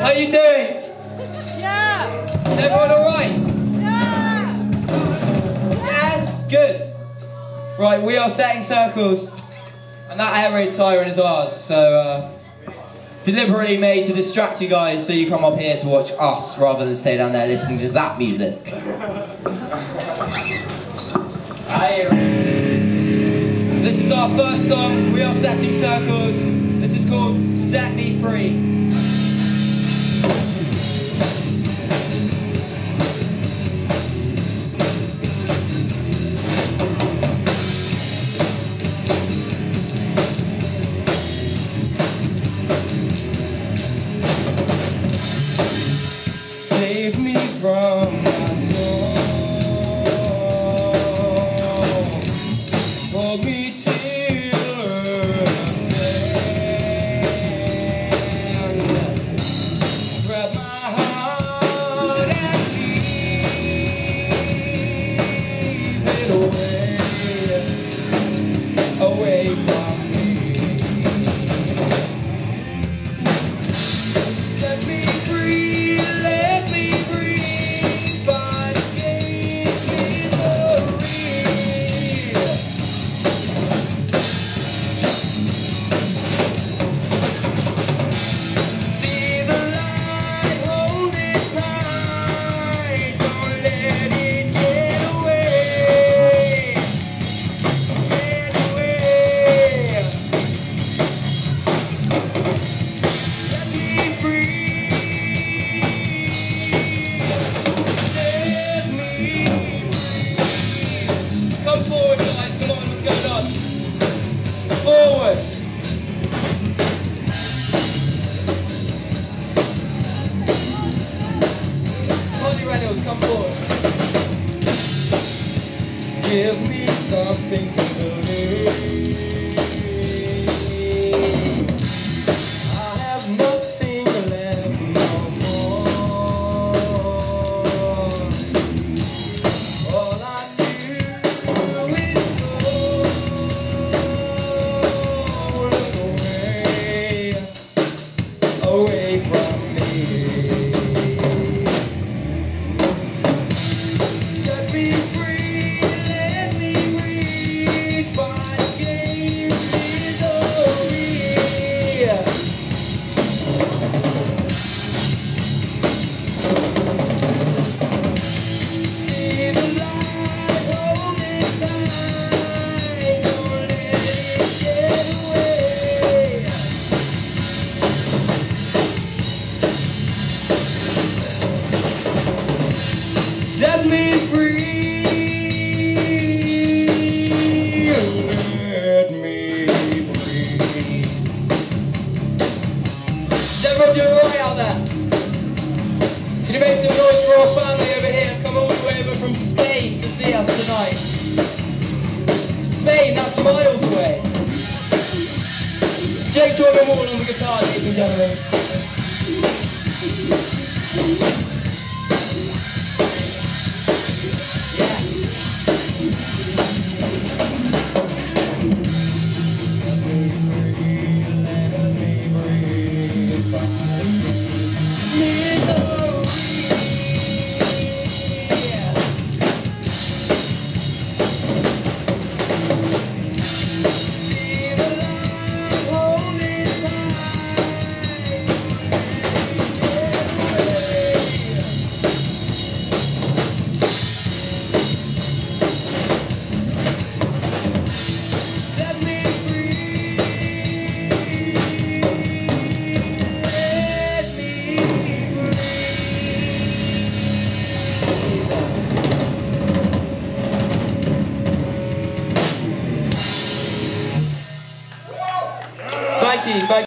How you doing? Yeah. Is everyone all right? Yeah. Yes. Good. Right, we are setting circles, and that air raid siren is ours. So. Uh, deliberately made to distract you guys so you come up here to watch us rather than stay down there listening to that music. this is our first song, We Are Setting Circles. This is called Set Me Free. Give me something Hey, Jordan, what we're going to get started, ladies and gentlemen. You. Thank